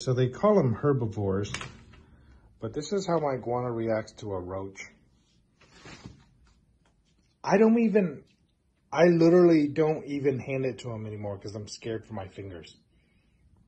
So they call them herbivores, but this is how my iguana reacts to a roach. I don't even, I literally don't even hand it to him anymore because I'm scared for my fingers.